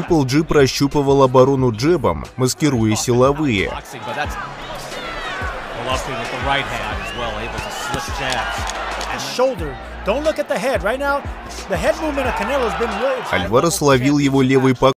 Triple G прощупывал оборону джебом, маскируя силовые. Альварес ловил его левый пак.